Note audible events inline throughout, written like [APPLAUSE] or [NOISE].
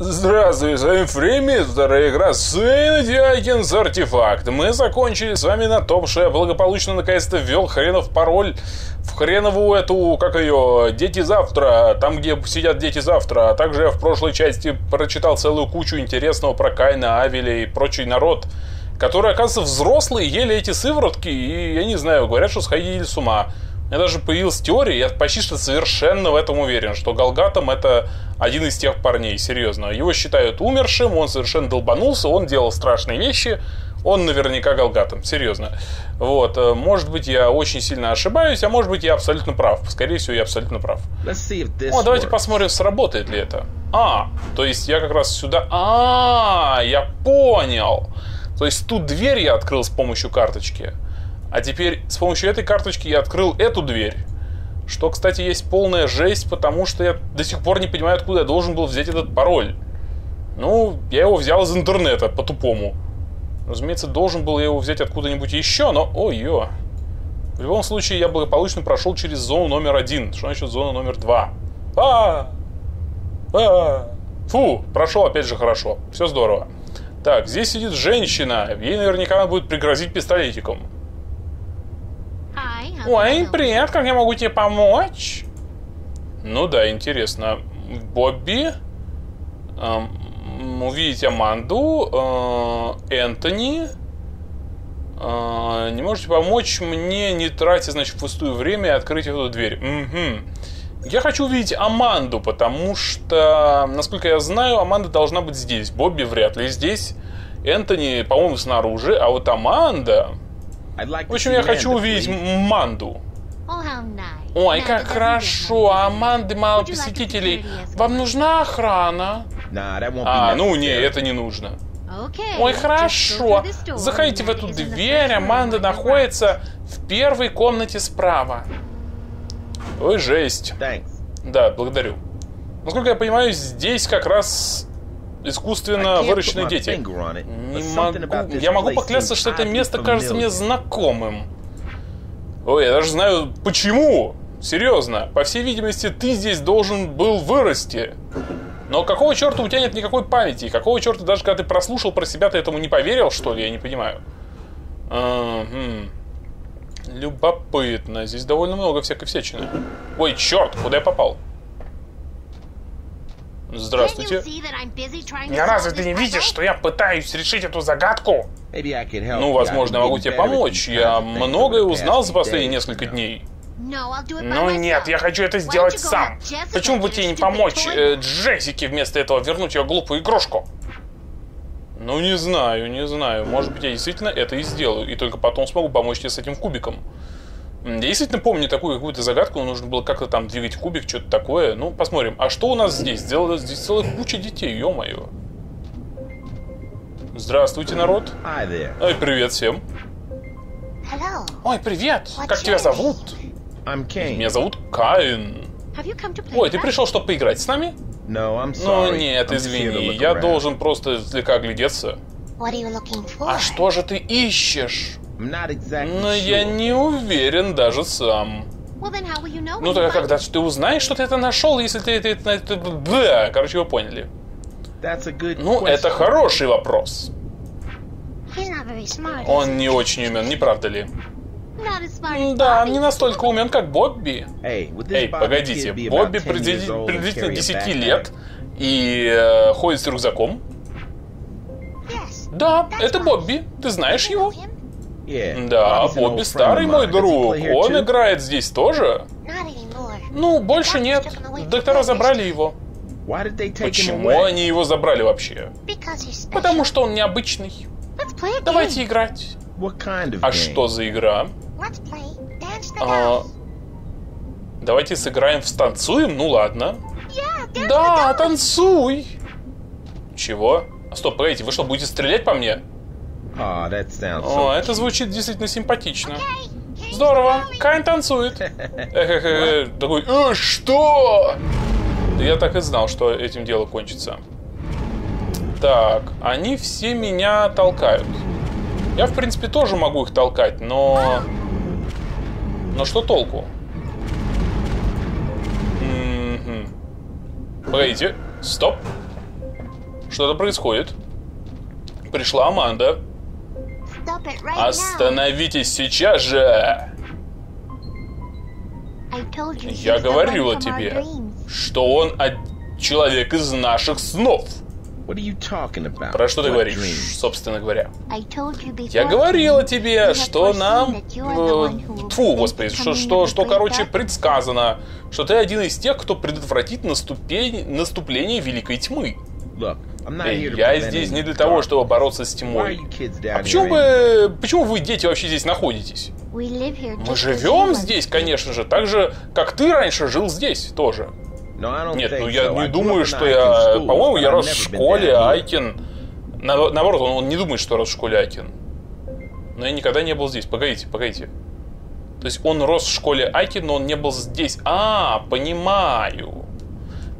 Здравствуй, с вами Фрейми, вторая игра Сейн Диакинс Артефакт. Мы закончили с вами на том, что я благополучно наконец-то ввел хренов пароль в хреновую эту, как ее, Дети Завтра, там, где сидят Дети Завтра. А также я в прошлой части прочитал целую кучу интересного про Кайна, Авеля и прочий народ, которые, оказывается, взрослые, ели эти сыворотки, и, я не знаю, говорят, что сходили с ума. У меня даже появилась теория, я почти что совершенно в этом уверен, что Галгатом это один из тех парней, серьезно. Его считают умершим, он совершенно долбанулся, он делал страшные вещи, он наверняка Галгатом, серьезно. Вот, э, может быть, я очень сильно ошибаюсь, а может быть, я абсолютно прав. Скорее всего, я абсолютно прав. О, давайте works. посмотрим, сработает ли это. А, то есть я как раз сюда... А, я понял. То есть ту дверь я открыл с помощью карточки. А теперь с помощью этой карточки я открыл эту дверь. Что, кстати, есть полная жесть, потому что я до сих пор не понимаю, откуда я должен был взять этот пароль. Ну, я его взял из интернета, по-тупому. Разумеется, должен был я его взять откуда-нибудь еще, но... Ой-ё. В любом случае, я благополучно прошел через зону номер один. Что значит зона номер два? А! А! Фу, прошел опять же хорошо. Все здорово. Так, здесь сидит женщина. Ей наверняка надо будет пригрозить пистолетиком. Ой, привет, как я могу тебе помочь? Ну да, интересно. Бобби, эм, увидеть Аманду, э, Энтони. Э, не можете помочь мне, не тратя, значит, пустое время и открыть эту дверь. Мгм. Я хочу увидеть Аманду, потому что, насколько я знаю, Аманда должна быть здесь. Бобби вряд ли здесь. Энтони, по-моему, снаружи. А вот Аманда... В общем, я хочу увидеть Манду. Ой, как хорошо, а Аманды мало посетителей. Вам нужна охрана? А, ну не, это не нужно. Ой, хорошо. Заходите в эту дверь, Аманда находится в первой комнате справа. Ой, жесть. Да, благодарю. Насколько я понимаю, здесь как раз искусственно выращенные дети. Не могу. Я могу поклясться, что это место кажется мне знакомым. Ой, я даже знаю почему. Серьезно. По всей видимости, ты здесь должен был вырасти. Но какого черта у тебя нет никакой памяти? Какого черта даже когда ты прослушал про себя, ты этому не поверил, что ли? Я не понимаю. Ага. Любопытно. Здесь довольно много всякой всячины. Ой, черт, куда я попал? Здравствуйте. Не разве ты не видишь, что я пытаюсь решить эту загадку? Ну, возможно, я могу тебе помочь. Я многое узнал за последние несколько дней. Ну нет, я хочу это сделать сам. Почему бы тебе не помочь э, Джессике вместо этого вернуть ее глупую игрушку? Ну, не знаю, не знаю. Может быть, я действительно это и сделаю. И только потом смогу помочь тебе с этим кубиком. Я действительно помню такую какую-то загадку. Нужно было как-то там двигать кубик, что-то такое. Ну, посмотрим. А что у нас здесь? Сделала здесь целая куча детей, ё-моё. Здравствуйте, народ. Ой, привет всем. Ой, привет. Как тебя зовут? Меня зовут Каин. Ой, ты пришел, чтобы поиграть с нами? Ну нет, извини, я должен просто слегка оглядеться. А что же ты ищешь? Но я не уверен даже сам. Ну так а когда ты узнаешь, что ты это нашел, если ты это... это, это- да, короче, вы поняли. Ну, это хороший вопрос. Он не очень умен, не правда ли? Да, не настолько умен, как Бобби. Эй, погодите, Бобби приблизительно 10 лет и э, ходит с рюкзаком. Да, это Бобби. Ты знаешь его? Да, Бобби старый мой друг. Он играет здесь тоже. Ну, больше нет. Доктора забрали его. Почему они его забрали вообще? Потому что он необычный. Давайте играть. А что за игра? А, давайте сыграем в станцуем? Ну ладно. Да, танцуй. Чего? А стоп, погодите, вы что, будете стрелять по мне? О, это звучит действительно симпатично. Здорово, Кайн танцует. Такой, «Э, что? Я так и знал, что этим дело кончится. Так, они все меня толкают. Я, в принципе, тоже могу их толкать, но... Но что толку? Погодите, стоп. Что-то происходит. Пришла Аманда. Остановитесь сейчас же! Я говорила тебе, что он человек из наших снов. Про что ты говоришь, собственно говоря? Я говорила тебе, что нам... э, Тьфу, господи, что, что, что, короче, предсказано, что ты один из тех, кто предотвратит наступень- наступление Великой Тьмы. Я здесь не для того, чтобы бороться с тьмой. А почему бы... Почему вы, дети, вообще здесь находитесь? Мы живем здесь, конечно же, так же, как ты раньше жил здесь тоже. Нет, ну я не думаю, что я... По-моему, я рос в школе. Айкин. На- Наоборот, он, он не думает, что рос в школе Айкин. Но я никогда не был здесь. Погодите, погодите. То есть он рос в школе Айкин, но он не был здесь. А, понимаю.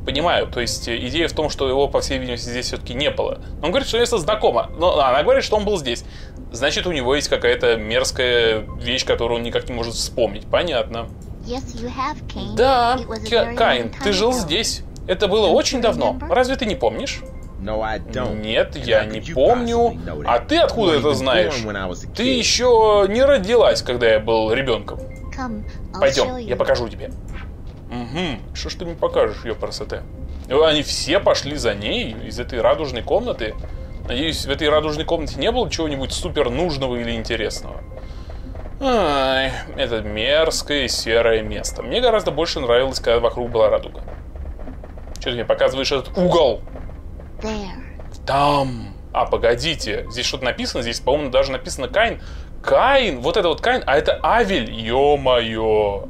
Понимаю. То есть э, идея в том, что его, по всей видимости, здесь все-таки не было. Он говорит, что место знакомо. Но она говорит, что он был здесь. Значит, у него есть какая-то мерзкая вещь, которую он никак не может вспомнить. Понятно. Yes, you have, Cain. Да, Каин, ты жил здесь. Это было очень давно. Разве ты не помнишь? No, I don't. Нет, я не помню. А ты откуда это знаешь? Ты еще не родилась, когда я был ребенком. Пойдем, я покажу тебе. Угу. Что ж ты мне покажешь, ее красоты? Они все пошли за ней из этой радужной комнаты. Надеюсь, в этой радужной комнате не было чего-нибудь супер нужного или интересного. Ай, это мерзкое серое место. Мне гораздо больше нравилось, когда вокруг была радуга. Что ты мне показываешь этот угол? Там. А, погодите, здесь что-то написано, здесь, по-моему, даже написано Каин. Каин, вот это вот Каин, а это Авель, ё-моё.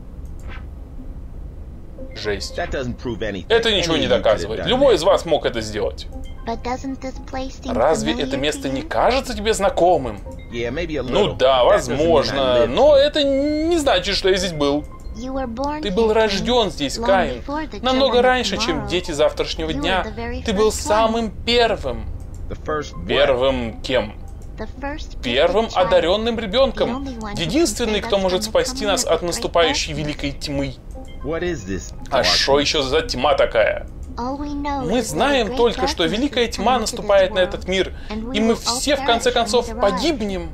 Жесть. Это ничего не доказывает. Любой из вас мог это сделать. Разве это место не кажется тебе знакомым? Ну да, возможно, но это не значит, что я здесь был. Ты был рожден здесь, Каин. Намного раньше, чем дети завтрашнего дня. Ты был самым первым. Первым кем? Первым одаренным ребенком. Единственный, кто может спасти нас от наступающей великой тьмы. What is this? А что еще за тьма такая? All we know Мы знаем только, что великая тьма наступает на этот мир, и мы все в конце концов погибнем.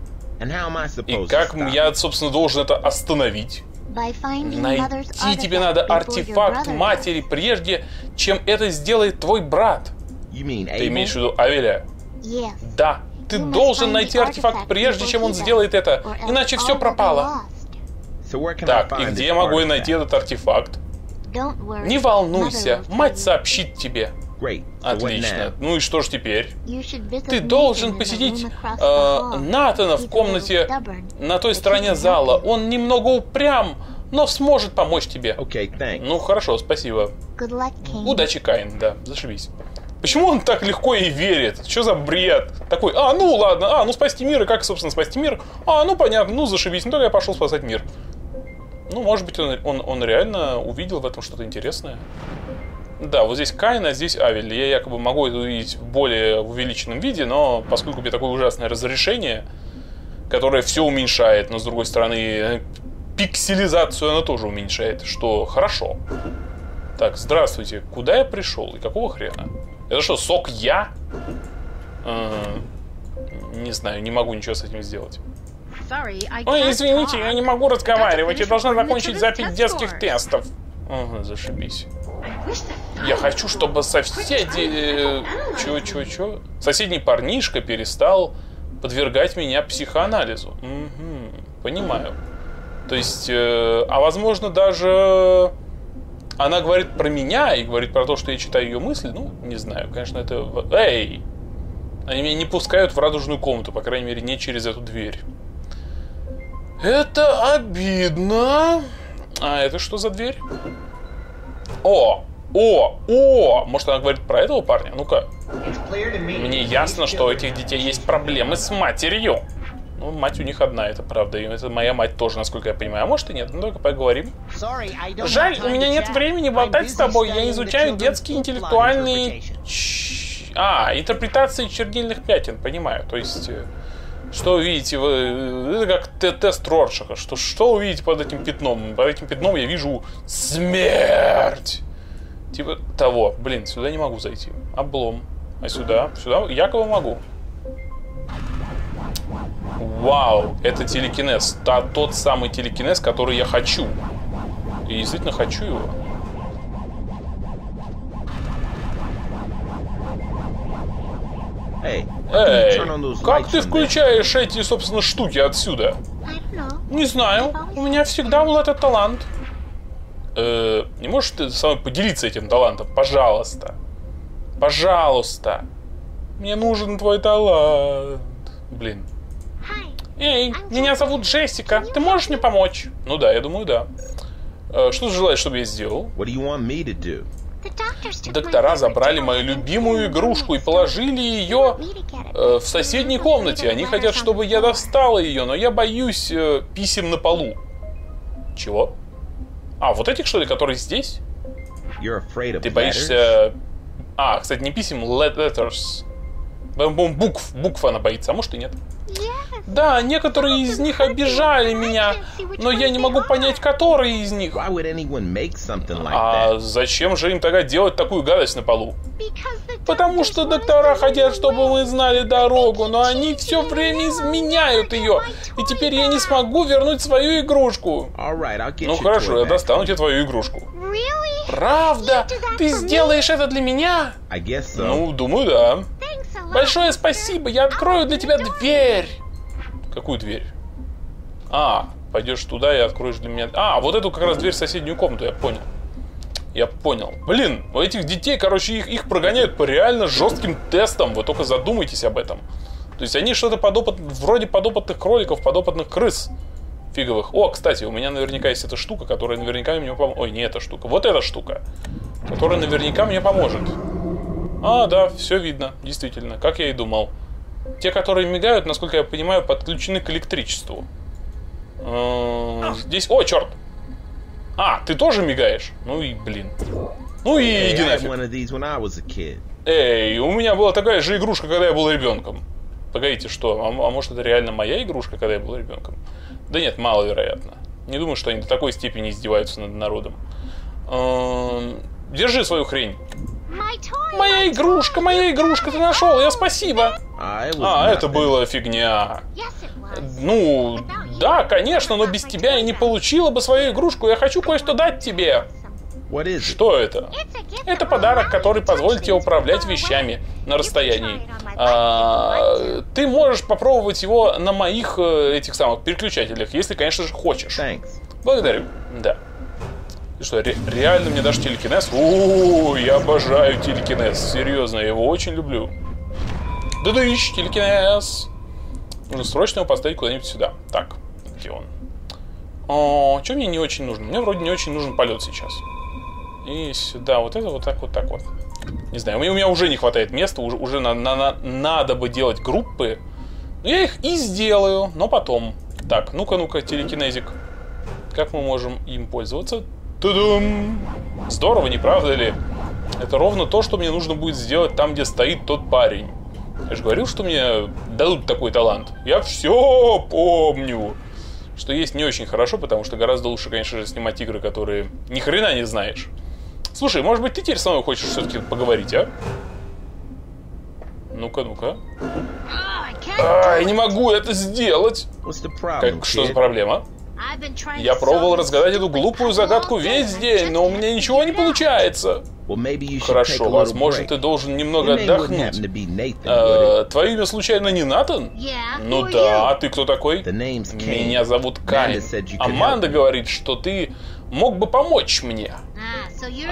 И как я, собственно, должен это остановить? Найти тебе надо артефакт матери, прежде чем это сделает твой брат. Ты имеешь в виду Авеля? Да. Ты должен найти артефакт, прежде чем он сделает это, иначе все пропало. Так, и где я могу найти этот артефакт? Не волнуйся, мать сообщит тебе. Отлично. Ну и что ж теперь? Ты должен посетить э. Натана в комнате на той стороне зала. Он немного упрям, но сможет помочь тебе. Ну хорошо, спасибо. Удачи, Каин, да, зашибись. Почему он так легко и верит? Что за бред? Такой, а, ну ладно, а, ну спасти мир, и как, собственно, спасти мир? А, ну понятно, ну зашибись, ну тогда я пошел спасать мир. Ну, может быть, он, он, он реально увидел в этом что-то интересное. Да, вот здесь Каин, а здесь Авель. Я якобы могу это увидеть в более увеличенном виде, но поскольку у меня такое ужасное разрешение, которое все уменьшает, но с другой стороны, э, пикселизацию она тоже уменьшает, что хорошо. Так, здравствуйте. Куда я пришел и какого хрена? Это что, сок я? Э, Не знаю, не могу ничего с этим сделать. Ой, извините, я не могу разговаривать. Я должна закончить запись детских тестов. Ага, зашибись. Я хочу, чтобы соседи... э, Чё, чё, чё? Соседний парнишка перестал подвергать меня психоанализу. Мгм, понимаю. То есть, э, а возможно даже она говорит про меня и говорит про то, что я читаю ее мысли. Ну, не знаю, конечно, это... Эй! Они меня не пускают в радужную комнату, по крайней мере, не через эту дверь. Это обидно. А это что за дверь? О! О! О! Может, она говорит про этого парня? Ну-ка. Мне ясно, что у этих детей есть проблемы с матерью. Ну, мать у них одна, это правда. И это моя мать тоже, насколько я понимаю. А может и нет. Ну, только поговорим. Жаль, у меня нет времени болтать с тобой. Я изучаю детские интеллектуальные... А, интерпретации чернильных пятен, понимаю. То есть, э, что вы видите? Вы... Это как те- тест Роршаха. Что, что вы видите под этим пятном? Под этим пятном я вижу смерть. Типа того. Блин, сюда не могу зайти. Облом. А сюда? Сюда якобы могу. Вау, это телекинез. Та, тот самый телекинез, который я хочу. И действительно хочу его. Эй, как ты включаешь эти, собственно, штуки отсюда? Не знаю. У меня всегда был этот талант. Э, не можешь ты со мной поделиться этим талантом? Пожалуйста. Пожалуйста. Мне нужен твой талант. Блин. Эй, меня зовут Джессика. Ты можешь мне помочь? Ну да, я думаю, да. Э, что ты желаешь, чтобы я сделал? What do you want me to do? Доктора забрали мою любимую игрушку и положили ее э, в соседней комнате. Они хотят, чтобы я достала ее, но я боюсь э, писем на полу. Чего? А, вот этих, что ли, которые здесь? Ты боишься... А, кстати, не писем, let- letters. Букв, букв она боится, а может и нет. Да, некоторые из них обижали меня, но я не могу понять, которые из них. А зачем же им тогда делать такую гадость на полу? Потому что доктора хотят, чтобы мы знали дорогу, но они все время изменяют ее. И теперь я не смогу вернуть свою игрушку. Ну хорошо, я достану тебе твою игрушку. Правда? Ты сделаешь это для меня? Ну, думаю, да. Большое спасибо, я открою для тебя дверь. Какую дверь? А, пойдешь туда и откроешь для меня... А, вот эту как раз дверь в соседнюю комнату, я понял. Я понял. Блин, у этих детей, короче, их, их прогоняют по реально жестким тестам. Вы только задумайтесь об этом. То есть они что-то подопыт... вроде подопытных кроликов, подопытных крыс фиговых. О, кстати, у меня наверняка есть эта штука, которая наверняка мне поможет. Ой, не эта штука, вот эта штука, которая наверняка мне поможет. А, да, все видно, действительно, как я и думал. Те, которые мигают, насколько я понимаю, подключены к электричеству. Э, Здесь... О, черт! А, ты тоже мигаешь? Ну и блин. Ну и Hey, иди нафиг. Эй, у меня была такая же игрушка, когда я был ребенком. Погодите, что? А, а может это реально моя игрушка, когда я был ребенком? Да нет, маловероятно. Не думаю, что они до такой степени издеваются над народом. Эм, Держи свою хрень. Моя игрушка, моя игрушка, ты нашел, я спасибо. А, это было фигня. Ну, да, конечно, но без тебя я не получила бы свою игрушку. Я хочу кое-что дать тебе. Что это? Это подарок, который позволит тебе управлять вещами на расстоянии. А, Ты можешь попробовать его на моих э, этих самых переключателях, если, конечно же, хочешь. Благодарю. Да. Ты что, ре- реально мне дашь телекинез? У, я обожаю телекинез. Серьезно, я его очень люблю. Дыдыщ, телекинез. Нужно срочно его поставить куда-нибудь сюда. Так, где он? О, что мне не очень нужно? Мне вроде не очень нужен полет сейчас. И сюда, вот это, вот так, вот так вот. Не знаю, у меня, уже не хватает места, уже, уже на- на- на- надо бы делать группы. Но я их и сделаю, но потом. Так, ну-ка, ну-ка, телекинезик. Как мы можем им пользоваться? Тудум! Здорово, не правда ли? Это ровно то, что мне нужно будет сделать там, где стоит тот парень. Я же говорил, что мне дадут такой талант. Я все помню. Что есть не очень хорошо, потому что гораздо лучше, конечно же, снимать игры, которые ни хрена не знаешь. Слушай, может быть, ты теперь со мной хочешь все-таки поговорить, а? Ну-ка, ну-ка. Oh, А, я не могу это сделать. Как, что за проблема? Я пробовал разгадать эту глупую загадку весь день, но у меня ничего не получается. Хорошо, возможно, ты должен немного отдохнуть. Э, Твое имя случайно не Натан? Ну да, а ты кто такой? Меня зовут Кайн. Аманда говорит, что ты мог бы помочь мне.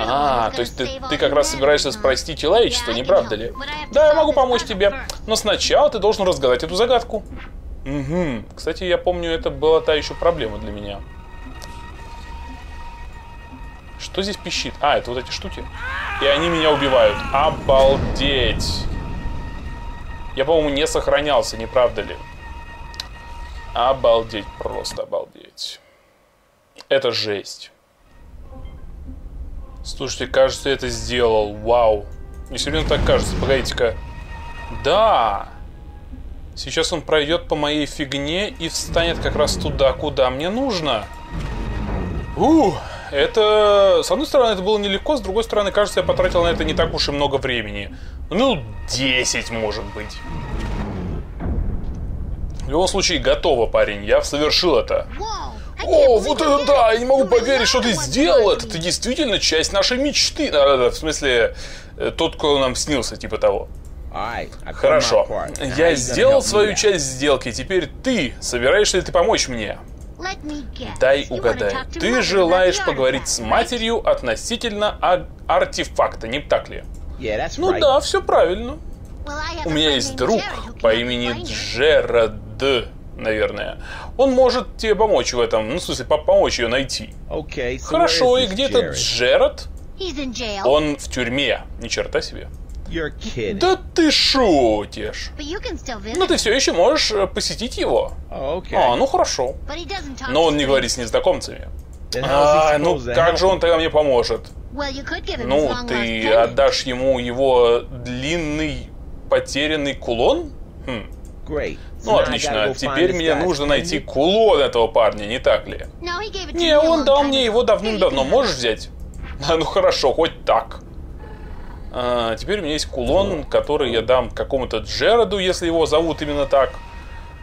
Ah, А, то есть ты, ты как раз собираешься спасти человечество, не правда ли? Да, я могу помочь тебе, но сначала ты должен разгадать эту загадку. Угу. Кстати, я помню, это была та еще проблема для меня. Что здесь пищит? А, это вот эти штуки. И они меня убивают. Обалдеть. Я, по-моему, не сохранялся, не правда ли? Обалдеть, просто обалдеть. Это жесть. Слушайте, кажется, я это сделал. Вау. Мне серьезно так кажется. Погодите-ка. Да. Сейчас он пройдет по моей фигне и встанет как раз туда, куда мне нужно. У, это, с одной стороны, это было нелегко, с другой стороны, кажется, я потратил на это не так уж и много времени. Ну, 10, может быть. В любом случае, готово, парень, я совершил это. О, вот это да, я не могу поверить, что ты сделал это. Ты действительно часть нашей мечты. В смысле, э, тот, кто нам снился, типа того. Хорошо. Я сделал свою часть сделки. Теперь ты собираешься ли ты помочь мне? Дай угадай. Ты желаешь поговорить с матерью относительно артефакта, не так ли? Ну да, все правильно. У меня есть друг по имени. Джерад, наверное. Он может тебе помочь в этом. Ну, в смысле, по- помочь ее найти. Хорошо, и где этот? Джерад? Он в тюрьме. Ни черта себе. Да ты шутишь. Visit. Ну, ты все еще можешь э, посетить его. Oh, okay. А, ну хорошо. Но он не говорит с незнакомцами. А, ну как же он тогда мне поможет? Ну, ты отдашь ему его длинный потерянный кулон? Хм. Great. Ну, отлично. Теперь мне нужно найти кулон этого парня, не так ли? Не, он дал мне его давным-давно. Можешь взять? [LAUGHS] А, ну хорошо, хоть так. А, теперь у меня есть кулон, который я дам какому-то Джераду, если его зовут именно так.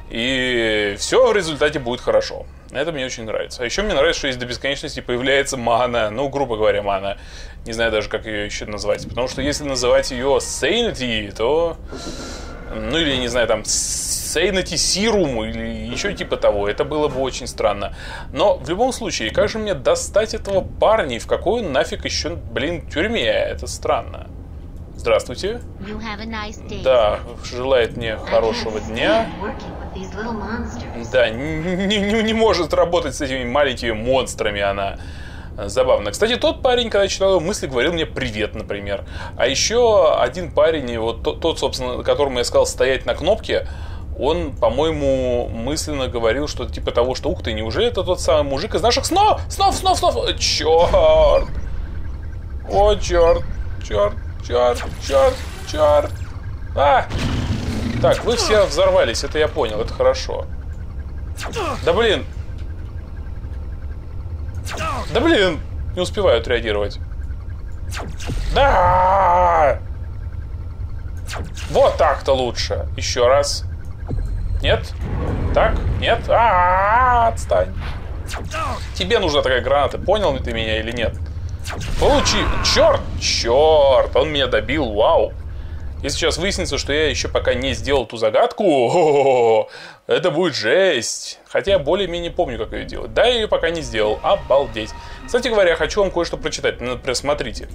И все в результате будет хорошо. Это мне очень нравится. А еще мне нравится, что из до бесконечности появляется мана. Ну, грубо говоря, мана. Не знаю даже, как ее еще назвать. Потому что если называть ее Sanity, то... Ну, или, не знаю, там, Sanity Serum или еще типа того. Это было бы очень странно. Но, в любом случае, как же мне достать этого парня? И в он нафиг еще, блин, тюрьме? Это странно. Здравствуйте. Nice. Да, желает мне хорошего дня. Да, не, не- не может работать с этими маленькими монстрами она. Забавно. Кстати, тот парень, когда я читал его мысли, говорил мне привет, например. А еще один парень, вот тот, тот, собственно, которому я сказал стоять на кнопке, он, по-моему, мысленно говорил что-то типа того, что ух ты, неужели это тот самый мужик из наших снов? Снов, снов, снов! Черт! О, черт! Черт, черт, черт, черт! А! Так, вы все взорвались, это я понял, это хорошо. Да блин! Да блин! Не успеваю отреагировать. Да! Вот так-то лучше. Еще раз. Нет? Так? Нет? А, отстань. Тебе нужна такая граната, понял ты меня или нет? Получи. Черт! Черт! Он меня добил, вау. Если сейчас выяснится, что я еще пока не сделал ту загадку, о-о-о, [LAUGHS] это будет жесть. Хотя я более-менее помню, как ее делать. Да, я ее пока не сделал. Обалдеть. Кстати говоря, хочу вам кое-что прочитать. Например, смотрите.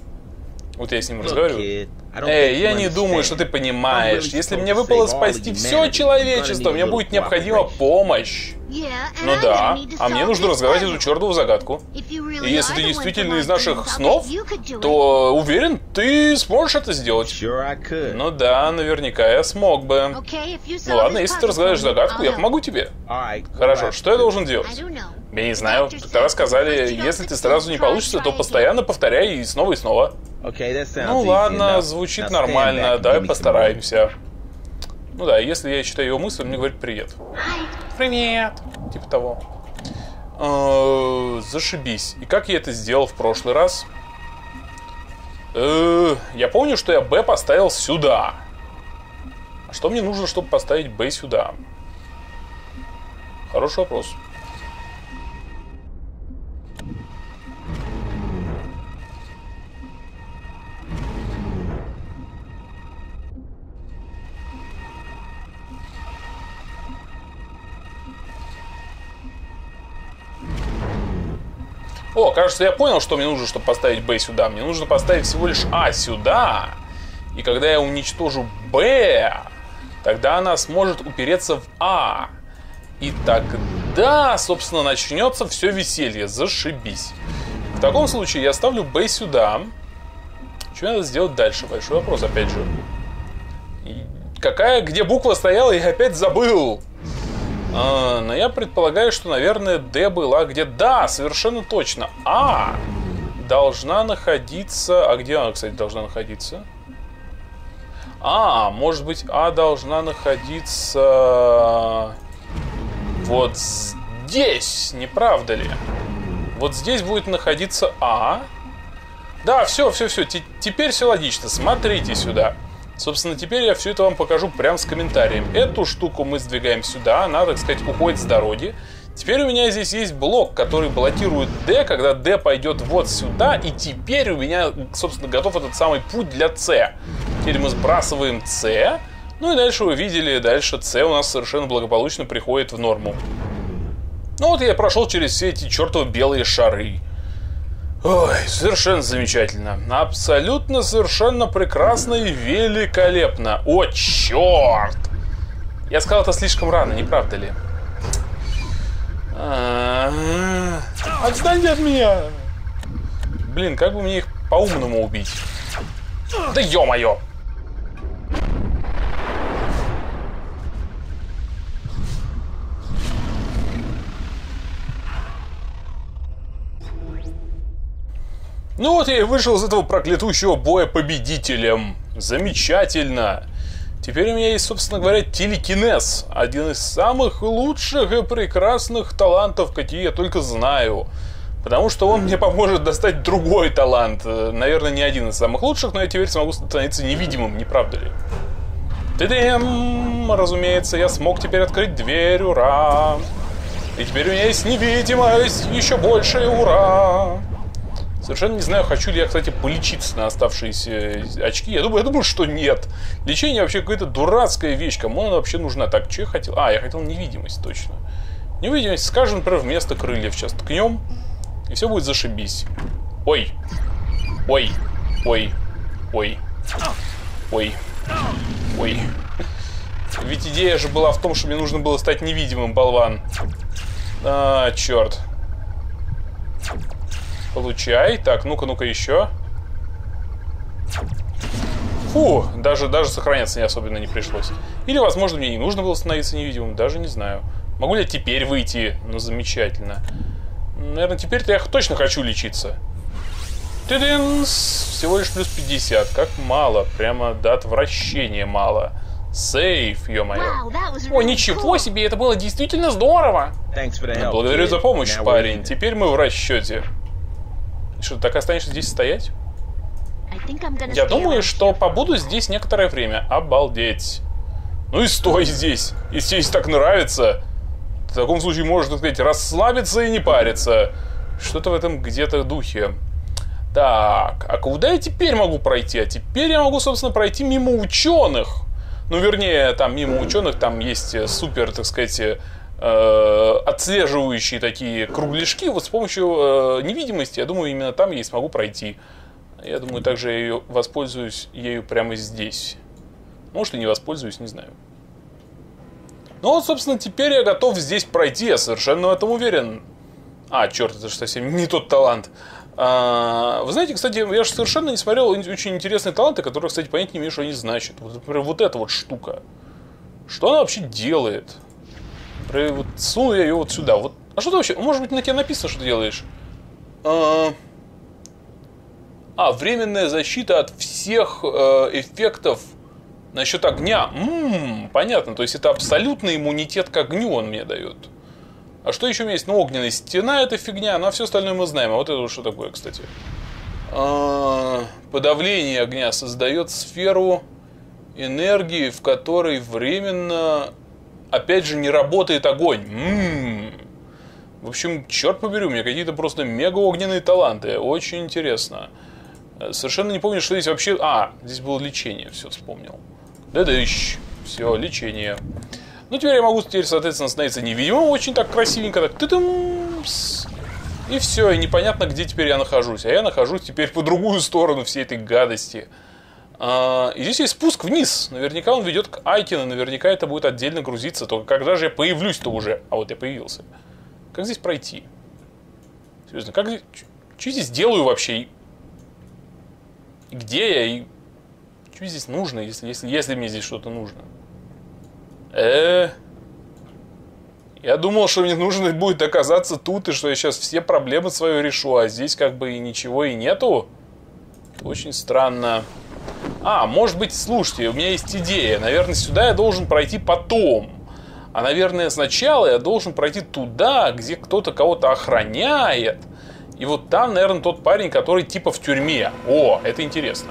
Вот я с ним разговариваю. Эй, я не думаю, что ты понимаешь. Если мне выпало спасти все человечество, мне будет необходима помощь. Ну да, а мне нужно разгадать эту чертову загадку. И если ты действительно из наших снов, то уверен, ты сможешь это сделать. Ну да, наверняка я смог бы. Ну ладно, если ты разгадаешь загадку, я help. помогу тебе. Хорошо, что я должен делать? Я не знаю, тогда сказали, если ты сразу не получится, то постоянно повторяй и снова и снова. Ну ладно, звучит нормально, давай постараемся. Ну да, если я читаю его мысли, он мне говорит привет. Привет! Типа того. Э, Зашибись. И как я это сделал в прошлый раз? Э, Я помню, что я Б поставил сюда. А что мне нужно, чтобы поставить Б сюда? Хороший вопрос. О, кажется, я понял, что мне нужно, чтобы поставить Б сюда. Мне нужно поставить всего лишь А сюда. И когда я уничтожу Б, тогда она сможет упереться в А. И тогда, собственно, начнется все веселье. Зашибись. В таком случае я ставлю Б сюда. Что надо сделать дальше? Большой вопрос, опять же. И какая, где буква стояла, я опять забыл. А, но я предполагаю, что, наверное, D была где... Да, совершенно точно. А должна находиться... А где она, кстати, должна находиться? А, может быть, А должна находиться... Вот здесь, не правда ли? Вот здесь будет находиться А. Да, все, все, все. Теперь все логично. Смотрите сюда. Собственно, теперь я все это вам покажу прямо с комментарием. Эту штуку мы сдвигаем сюда, она, так сказать, уходит с дороги. Теперь у меня здесь есть блок, который блокирует D, когда D пойдет вот сюда, и теперь у меня, собственно, готов этот самый путь для C. Теперь мы сбрасываем C, ну и дальше вы видели, дальше C у нас совершенно благополучно приходит в норму. Ну вот я прошел через все эти чертовы белые шары. Ой, совершенно замечательно. Абсолютно совершенно прекрасно и великолепно. О, черт! Я сказал это слишком рано, не правда ли? Отстаньте от меня! Блин, как бы мне их по-умному убить? Да ё-моё! Ну вот я и вышел из этого проклятущего боя победителем. Замечательно. Теперь у меня есть, собственно говоря, телекинез. Один из самых лучших и прекрасных талантов, какие я только знаю. Потому что он мне поможет достать другой талант. Наверное, не один из самых лучших, но я теперь смогу становиться невидимым, не правда ли? Тыдым! Разумеется, я смог теперь открыть дверь, ура! И теперь у меня есть невидимость, еще больше, ура! Совершенно не знаю, хочу ли я, кстати, полечиться на оставшиеся очки. Я думаю, я думаю, что нет. Лечение вообще какая-то дурацкая вещь. Кому она вообще нужна? Так, что я хотел? А, я хотел невидимость, точно. Невидимость, скажем, например, вместо крыльев сейчас ткнем, и все будет зашибись. Ой. Ой. Ой. Ой. Ой. Ой. Ведь идея же была в том, что мне нужно было стать невидимым, болван. А, черт. Получай. Так, ну-ка, ну-ка еще. Фу, даже, даже сохраняться не особенно не пришлось. Или, возможно, мне не нужно было становиться невидимым, даже не знаю. Могу ли я теперь выйти? Ну, замечательно. Наверное, теперь-то я точно хочу лечиться. Тыдынс! Всего лишь плюс 50. Как мало. Прямо до отвращения мало. Сейф, ё-моё. О, ничего себе, это было действительно здорово. Благодарю за помощь, парень. Теперь мы в расчете. Что, так останешься здесь стоять? Я думаю, что побуду здесь некоторое время. Обалдеть. Ну и стой здесь. Если тебе так нравится. В таком случае можешь, так сказать, расслабиться и не париться. Что-то в этом где-то духе. Так, а куда я теперь могу пройти? А теперь я могу, собственно, пройти мимо ученых. Ну, вернее, там мимо ученых там есть супер, так сказать, э, отслеживающие такие кругляшки, вот с помощью э, невидимости, я думаю, именно там я и смогу пройти. Я думаю, также я ее воспользуюсь ею прямо здесь. Может и не воспользуюсь, не знаю. Ну вот, собственно, теперь я готов здесь пройти, я совершенно в этом уверен. А, черт, это же совсем не тот талант. А, вы знаете, кстати, я же совершенно не смотрел очень интересные таланты, которые, кстати, понять не имею, что они значат. Вот, например, вот эта вот штука. Что она вообще делает? Вот суну я ее вот сюда. Вот. А что ты вообще? Может быть, на тебе написано, что ты делаешь? А, а временная защита от всех э, эффектов насчет огня. Ммм, понятно. То есть это абсолютный иммунитет к огню он мне дает. А что еще у меня есть? Ну, огненная стена это фигня, ну а все остальное мы знаем. А вот это что такое, кстати? А, подавление огня создает сферу энергии, в которой временно опять же, не работает огонь. М-м-м. В общем, черт побери, у меня какие-то просто мега огненные таланты. Очень интересно. Э, совершенно не помню, что здесь вообще... А, здесь было лечение, все вспомнил. Да-дыщ. Все, лечение. Ну, теперь я могу, теперь, соответственно, становиться невидимым очень так красивенько. Так, ты И все, и непонятно, где теперь я нахожусь. А я нахожусь теперь по другую сторону всей этой гадости. А, и здесь есть спуск вниз. Наверняка он ведет к Айкину. Наверняка это будет отдельно грузиться. Только когда же я появлюсь-то уже? А вот я появился. Как здесь пройти? Серьезно, как здесь... Что здесь делаю вообще? И где я? И что здесь нужно, если, если, если мне здесь что-то нужно? Э, я думал, что мне нужно будет оказаться тут, и что я сейчас все проблемы свои решу, а здесь как бы и ничего и нету. Очень странно. А, может быть, слушайте, у меня есть идея. Наверное, сюда я должен пройти потом. А, наверное, сначала я должен пройти туда, где кто-то кого-то охраняет. И вот там, наверное, тот парень, который типа в тюрьме. О, это интересно.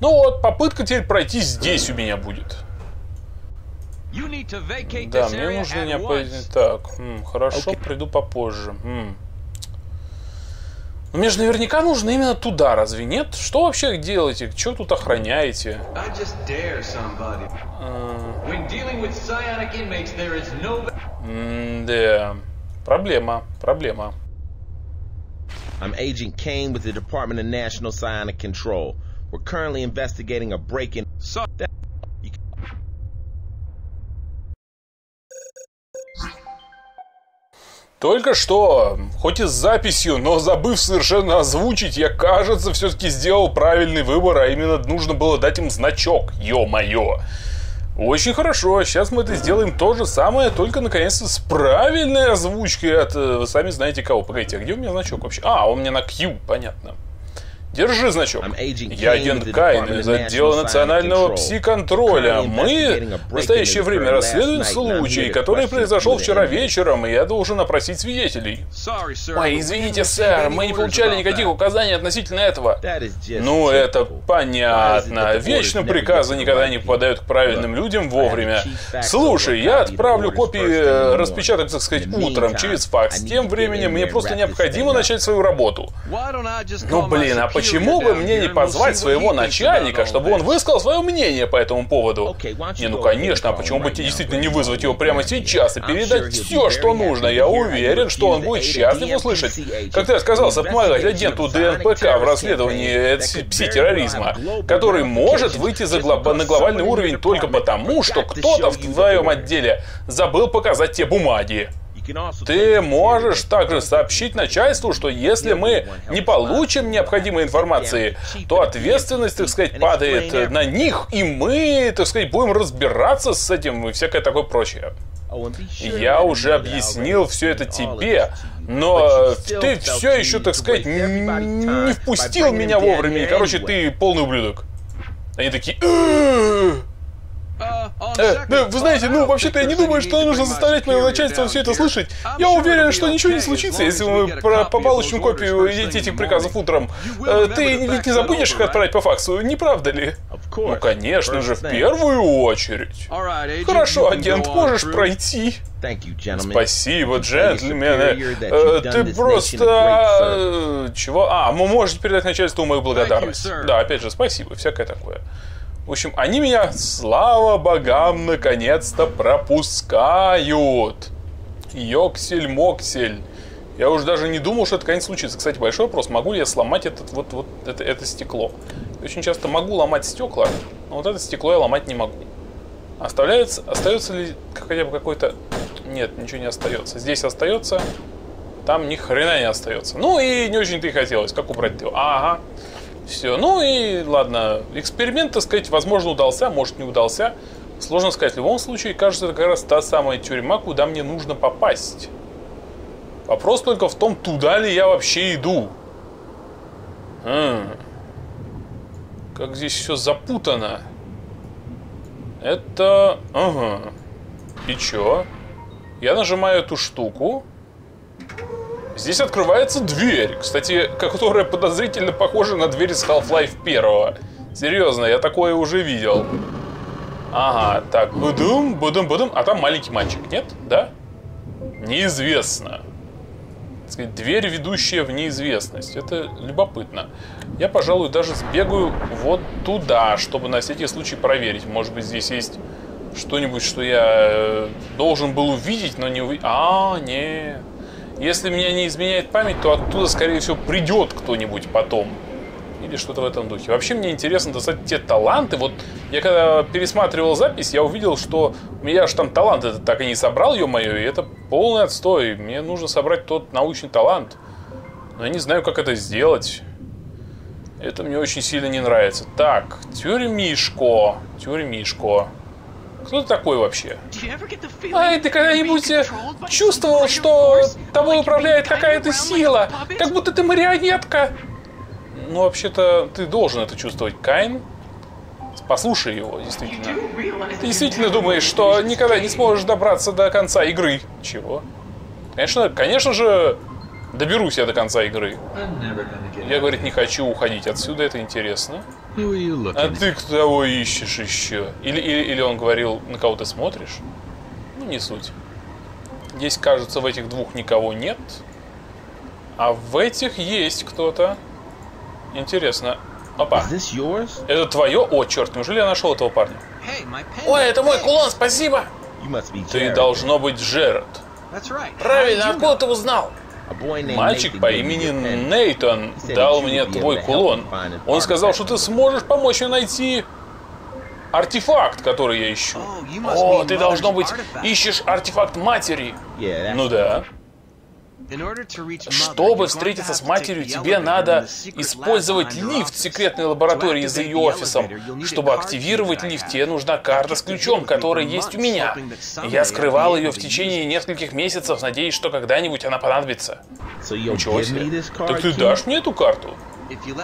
Ну вот, попытка теперь пройти здесь у меня будет. Да, мне нужно необходимо... Так, м, хорошо, приду попозже. М. Но мне же наверняка нужно именно туда, разве нет? Что вообще делаете? Что тут охраняете? Да, проблема, проблема. I'm Agent Kane with the Department of National Psionic Control. We're currently investigating a break-in. So- Только что, хоть и с записью, но забыв совершенно озвучить, я, кажется, все-таки сделал правильный выбор, а именно нужно было дать им значок, ё-моё. Очень хорошо, сейчас мы это сделаем то же самое, только наконец-то с правильной озвучкой от, э, вы сами знаете кого. Погодите, а где у меня значок вообще? А, он у меня на Q, понятно. Держи значок. Я агент Кайн из отдела национального пси-контроля. Мы в настоящее время расследуем случай, который произошел вчера вечером, и я должен опросить свидетелей. Ой, извините, сэр, мы не получали никаких указаний относительно этого. Ну, это понятно. Вечно приказы никогда не попадают к правильным людям вовремя. Слушай, я отправлю копии э, распечаток, так сказать, утром через факс. Тем временем мне просто необходимо начать свою работу. Ну блин, а superior почему бы мне не позвать своего начальника, чтобы он высказал свое мнение по этому поводу? Не, ну конечно, а почему бы тебе действительно не вызвать его прямо сейчас и передать все, что нужно? Я уверен, что он будет счастлив услышать, как ты отказался помогать агенту ДНПК в расследовании пси-терроризма, который может выйти за глоб- на глобальный уровень только потому, что кто-то в твоем отделе забыл показать тебе бумаги. Ты можешь также сообщить начальству, что если мы не получим необходимой информации, то ответственность, так сказать, падает на них, и мы, так сказать, будем разбираться с этим и всякое такое прочее. Я уже объяснил все это тебе, но ты все еще, так сказать, не впустил меня вовремя, и, короче, ты полный ублюдок. Они такие... Э, да, вы знаете, ну, вообще-то я не думаю, что нужно заставлять мое начальство все это слышать. Я уверен, что ничего не случится, если мы получим копию этих приказов утром. Э, Ты ведь не забудешь их отправить по факсу, не правда ли? Ну, конечно же, в первую очередь. Хорошо, агент, можешь пройти. Спасибо, джентльмены. Э, Ты просто... э, Чего? А, вы можете передать начальству мою благодарность. Да, опять же, спасибо, всякое такое. В общем, они меня, слава богам, наконец-то пропускают. Йоксель-моксель. Я уже даже не думал, что это конец случится. Кстати, большой вопрос, могу ли я сломать этот, вот, вот это, это стекло? Очень часто могу ломать стекла, но вот это стекло я ломать не могу. Оставляется, остается ли хотя бы какой-то... Нет, ничего не остается. Здесь остается, там ни хрена не остается. Ну и не очень-то и хотелось. Как убрать его? Ага. Все. Ну и ладно. Эксперимент, так сказать, возможно, удался, может, не удался. Сложно сказать. В любом случае, кажется, это как раз та самая тюрьма, куда мне нужно попасть. Вопрос только в том, туда ли я вообще иду. М. Как здесь все запутано. Это... Ага. И чё? Я нажимаю эту штуку. Здесь открывается дверь, кстати, которая подозрительно похожа на дверь из Half-Life 1. Серьезно, я такое уже видел. Ага, так, будум, будум, будум. А там маленький мальчик, нет? Да? Неизвестно. Так сказать, дверь, ведущая в неизвестность. Это любопытно. Я, пожалуй, даже сбегаю вот туда, чтобы на всякий случай проверить. Может быть, здесь есть что-нибудь, что я э, должен был увидеть, но не увидел. А, нет. Если меня не изменяет память, то оттуда, скорее всего, придет кто-нибудь потом. Или что-то в этом духе. Вообще мне интересно достать те таланты. Вот я когда пересматривал запись, я увидел, что у меня же там талант этот так и не собрал, ё-моё, и это полный отстой. Мне нужно собрать тот научный талант. Но я не знаю, как это сделать. Это мне очень сильно не нравится. Так, тюрьмишко. Тюрьмишко. Кто ты такой вообще? Ай, ты когда-нибудь э, чувствовал, что тобой управляет какая-то сила? Как будто ты марионетка? Ну, вообще-то, ты должен это чувствовать, Кайн. Послушай его, действительно. Ты действительно думаешь, что никогда не сможешь добраться до конца игры? Чего? Конечно, конечно же, Доберусь я до конца игры. Я, говорит, не хочу уходить отсюда, это интересно. А ты кого ищешь еще? Или, или, или он говорил, на кого ты смотришь? Ну, не суть. Здесь, кажется, в этих двух никого нет. А в этих есть кто-то. Интересно. Опа. Это твое? О, черт, неужели я нашел этого парня? Ой, это мой кулон, спасибо! Ты должно быть Джеред. Правильно, откуда ты узнал? Мальчик по имени. Нейтон дал мне твой кулон. Он сказал, что ты сможешь помочь мне найти артефакт, который я ищу. О, ты должно быть ищешь артефакт матери. Ну да. Чтобы встретиться с матерью, тебе надо использовать лифт в секретной лаборатории за ее офисом. Чтобы активировать лифт, тебе нужна карта с ключом, которая есть у меня. Я скрывал ее в течение нескольких месяцев, надеясь, что когда-нибудь она понадобится. Ничего себе. Так ты дашь мне эту карту?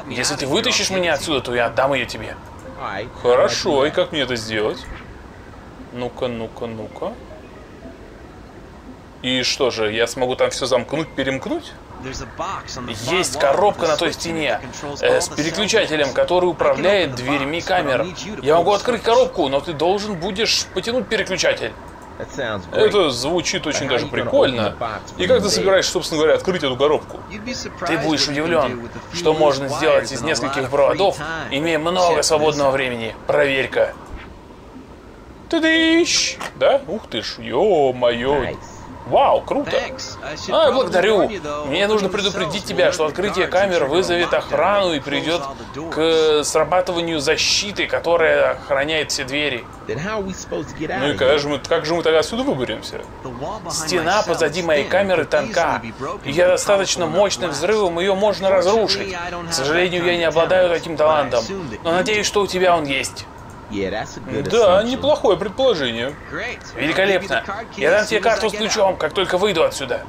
Если ты вытащишь меня отсюда, то я отдам ее тебе. Хорошо, и как мне это сделать? Ну-ка, ну-ка, ну-ка. И что же, я смогу там все замкнуть, перемкнуть? Есть коробка на той стене э, с переключателем, который управляет дверьми камер. Я могу открыть коробку, но ты должен будешь потянуть переключатель. Это звучит очень даже прикольно. И как ты собираешься, собственно говоря, открыть эту коробку? Ты будешь удивлен, что можно сделать из нескольких проводов, имея много свободного времени. Проверь-ка. Ты-дыщ! Да? Ух ты ж, ё-моё. Вау, круто. А, благодарю. Мне нужно предупредить тебя, что открытие камер вызовет охрану и приведет к срабатыванию защиты, которая охраняет все двери. Ну и here? же мы, как же мы тогда отсюда выберемся? Стена позади моей камеры тонка, и я достаточно мощным взрывом ее можно разрушить. К сожалению, я не обладаю таким талантом, но надеюсь, что у тебя он есть. Да, неплохое предположение. Великолепно. Я дам тебе карту с ключом, как только выйду отсюда.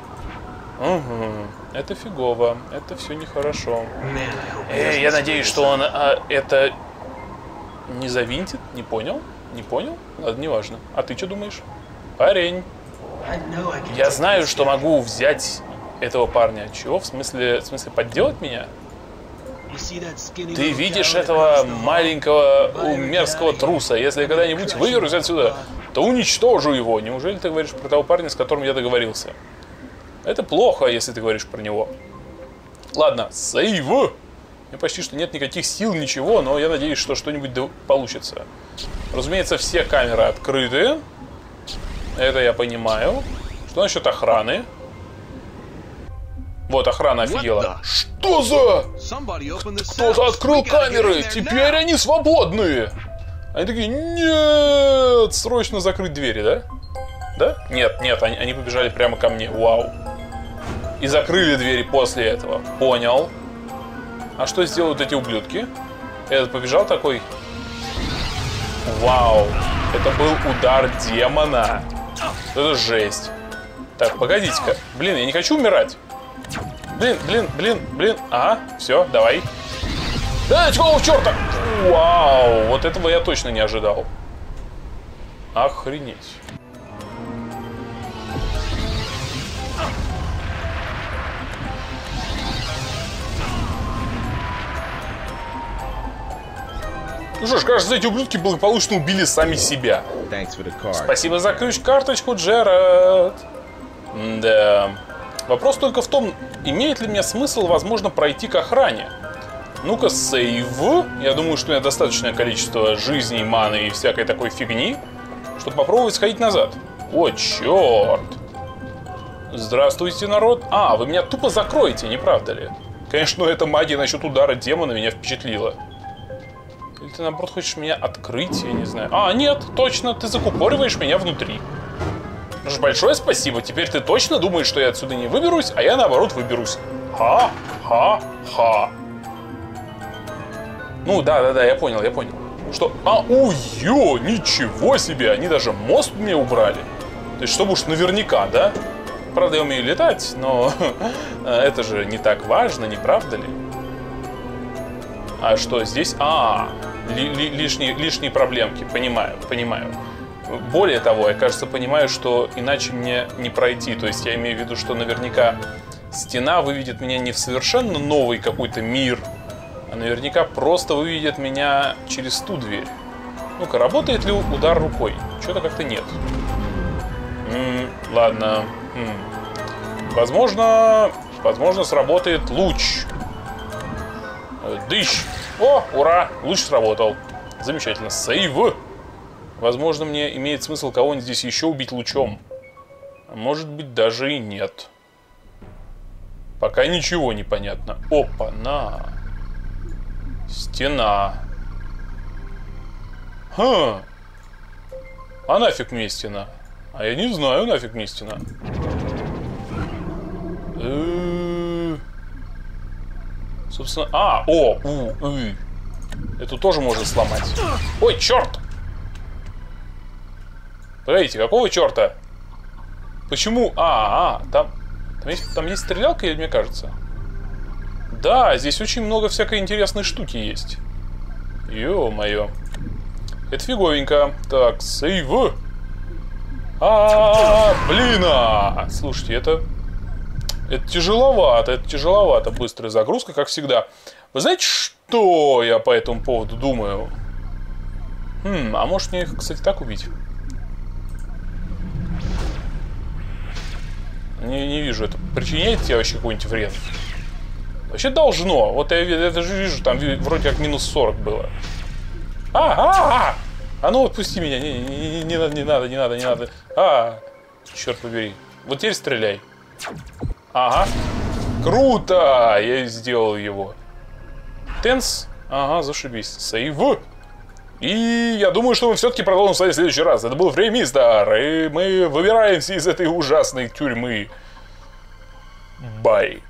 Угу. Это фигово. Это все нехорошо. Эй, я надеюсь, что он а, это не завинтит. Не понял? Не понял? Ладно, неважно. А ты что думаешь? Парень. Я знаю, что могу взять этого парня. Чего? В смысле, в смысле подделать меня? You see that skinny Ты видишь этого маленького мерзкого труса. Если я когда-нибудь выберусь отсюда, то уничтожу его. Неужели ты говоришь про того парня, с которым я договорился? Это плохо, если ты говоришь про него. Ладно, сейв. У меня почти что нет никаких сил, ничего, но я надеюсь, что что-нибудь получится. Разумеется, все камеры открыты. Это я понимаю. Что насчет охраны? Вот, охрана офигела. Что за... Кто-то открыл камеры, теперь они свободные. Они такие, нет, срочно закрыть двери, да? Да? Нет, нет, они, они побежали прямо ко мне, вау. И закрыли двери после этого, понял. А что сделают эти ублюдки? Этот побежал такой, вау, это был удар демона. Это жесть. Так, погодите-ка, блин, я не хочу умирать. Блин, блин, блин, блин. Ага, все, давай. Да, какого черта? Вау, вот этого я точно не ожидал. Охренеть. Ну что ж, кажется, эти ублюдки благополучно убили сами себя. Спасибо за ключ-карточку, Джерард. Да. Вопрос только в том, имеет ли мне смысл, возможно, пройти к охране. Ну-ка, сейв. Я думаю, что у меня достаточное количество жизней, маны и всякой такой фигни, чтобы попробовать сходить назад. О, черт. Здравствуйте, народ. А, вы меня тупо закроете, не правда ли? Конечно, эта магия насчет удара демона меня впечатлила. Или ты, наоборот, хочешь меня открыть, я не знаю. А, нет, точно, ты закупориваешь меня внутри. Ж, большое спасибо. Теперь ты точно думаешь, что я отсюда не выберусь, а я, наоборот, выберусь. Ха-ха-ха. Ну, да-да-да, я понял, я понял. Что? А, ой-ё, ничего себе, они даже мост мне убрали. То есть, чтобы уж наверняка, да? Правда, я умею летать, но [LAUGHS] это же не так важно, не правда ли? А что здесь? А, ли- ли- лишние, лишние проблемки. Понимаю, понимаю. Более того, я, кажется, понимаю, что иначе мне не пройти. То есть я имею в виду, что наверняка стена выведет меня не в совершенно новый какой-то мир, а наверняка просто выведет меня через ту дверь. Ну-ка, работает ли удар рукой? Что-то как-то нет. М, ладно. М. Возможно, возможно сработает луч. Э, Дыщ. О, ура, луч сработал. Замечательно. Сейв. Возможно, мне имеет смысл кого-нибудь здесь еще убить лучом. Может быть, даже и нет. Пока ничего не понятно. Опа, на. Стена. Ха. А нафиг мне стена? А я не знаю, нафиг мне стена. Э, Собственно... А, о, у, ы. Эту тоже можно сломать. Ой, черт! Погодите, какого черта? Почему? А, а, там, там, есть, там есть стрелялка, мне кажется? Да, здесь очень много всякой интересной штуки есть. Ё-моё. Это фиговенько. Так, сейв. А, блин, а! Слушайте, это... Это тяжеловато, это тяжеловато. Быстрая загрузка, как всегда. Вы знаете, что я по этому поводу думаю? Хм, а может мне их, кстати, так убить? Не, не вижу, это причиняет тебе вообще какой-нибудь вред? Вообще должно. Вот я, я даже вижу, там вроде как минус 40 было. А, а, а! А ну отпусти меня. Не, не, не, не надо, не надо, не надо, не надо. А, черт побери. Вот теперь стреляй. Ага. Круто! Я сделал его. Тенс. Ага, зашибись. Сейв. И я думаю, что мы все-таки продолжим с вами в следующий раз. Это был Время Мистер, и мы выбираемся из этой ужасной тюрьмы. Бай.